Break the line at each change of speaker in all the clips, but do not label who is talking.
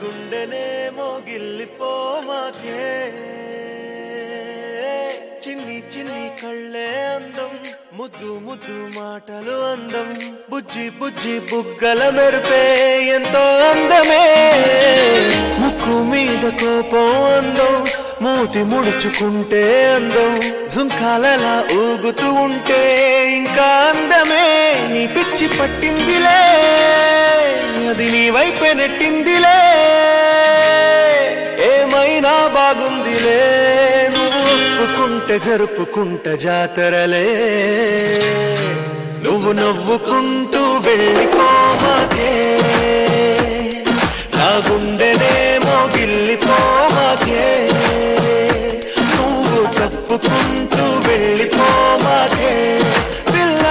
గుండెనే మోగిల్లిపోమాకే చిన్ని చిన్ని కళ్ళే అందం ముద్దు ముద్దు మాటలు అందం. బుజ్జి బుజ్జి బుగ్గల మెరుపే ఎంతో అందమే. ముక్కు మీద కోపం అందం మూతి ముడుచుకుంటే అందం. జుంకాలలా ఊగుతూ ఉంటే ఇంకా అందమే. నీ పిచ్చి పట్టిందిలే. అది నీ వైపే నెట్టిందిలే. ఏమైనా బాగుందిలే. నువ్వు ఒప్పుకుంటే జరుపుకుంట జాతరలే. నువ్వు నవ్వుకుంటూ వెళ్ళిపోమాకే నా గుండెనే మోగిల్లిపోమాకే నువ్వు తప్పుకుంటూ వెళ్ళిపోమాకే పిల్ల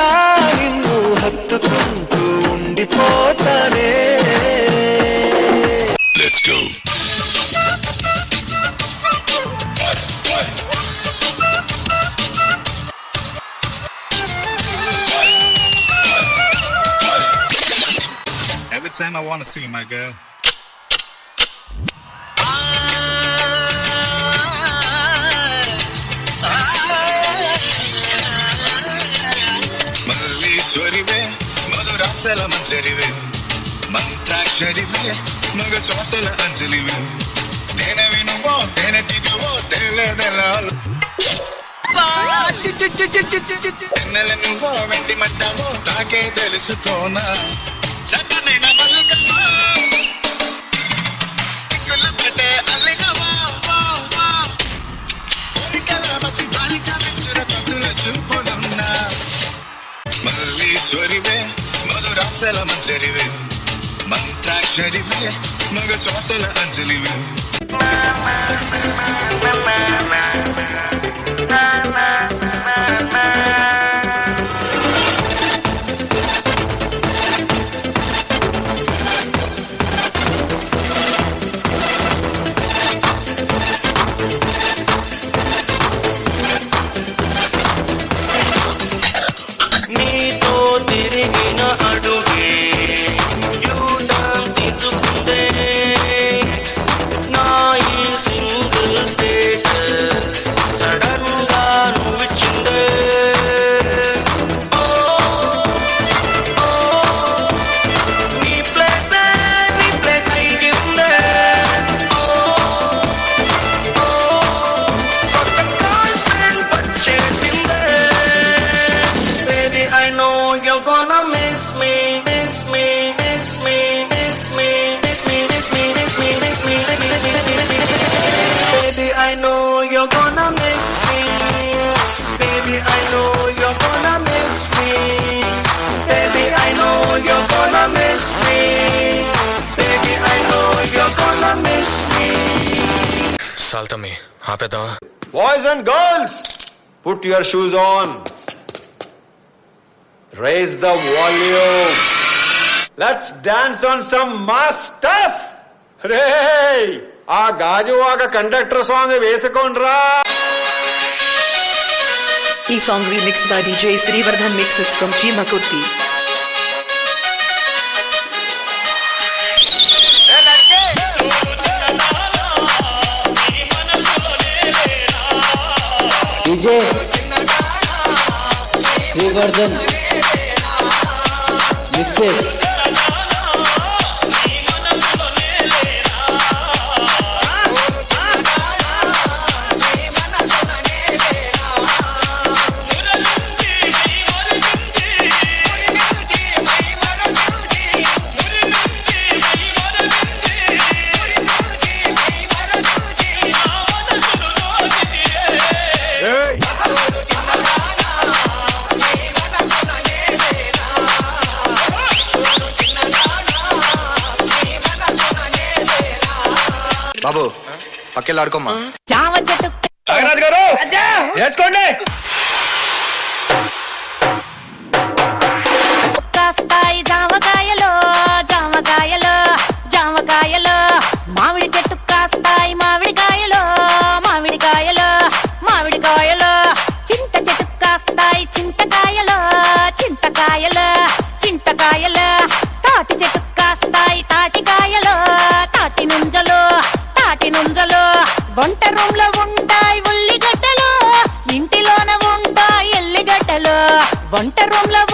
నిన్ను హత్తుకుంటూ
time I want to see my girl. మల్లీశ్వరివే మధురాసల మంజరివే మంత్రాక్షరివే మగ శ్వాసల అంజలివే. తేనె వినువో తేనెటివో తెల్లదెలాలు తెన్నెల నువ్వో వెండి మట్టవో తాకే తెలుసుకోనా? శ్వాసల మంజరివే మంత్రాక్షరివే మగ శ్వాసల అంజలివే
నా నా నా నా నా నా చాలు
తమ్మి ఆపేద్దామా
boys and girls put your shoes on raise the volume let's dance on some master రే ఆ గాజు గాజువాక కండక్టర్ సాంగ్ వేసుకోండిరా.
ఈ song remix by DJ Srivardhan mixes from Chimakurthi
DJ Srivardhan. Mixes
బాబు పక్కెళ్ళి ఆడుకోమ్మా నాగరాజు గారు! వేసుకోండి!
కాస్తాయి జామకాయలు జామకాయలు జామకాయలు మామిడి చెట్టు కాస్తాయి మామిడికాయలు మామిడికాయలు మామిడికాయలు. వంట రూమ్ లో ఉన్న